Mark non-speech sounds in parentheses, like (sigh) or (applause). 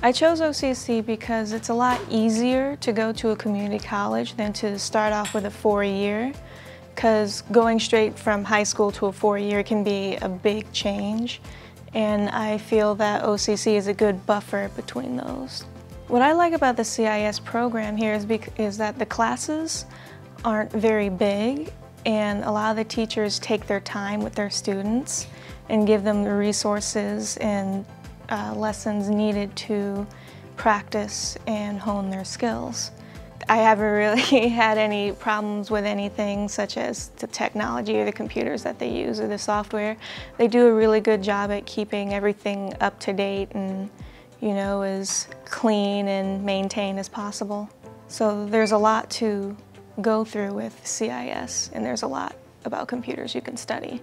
I chose OCC because it's a lot easier to go to a community college than to start off with a four-year because going straight from high school to a four-year can be a big change and I feel that OCC is a good buffer between those. What I like about the CIS program here is, is that the classes aren't very big and a lot of the teachers take their time with their students and give them the resources and uh, lessons needed to practice and hone their skills. I haven't really (laughs) had any problems with anything such as the technology or the computers that they use or the software. They do a really good job at keeping everything up to date and you know as clean and maintained as possible. So there's a lot to go through with CIS and there's a lot about computers you can study.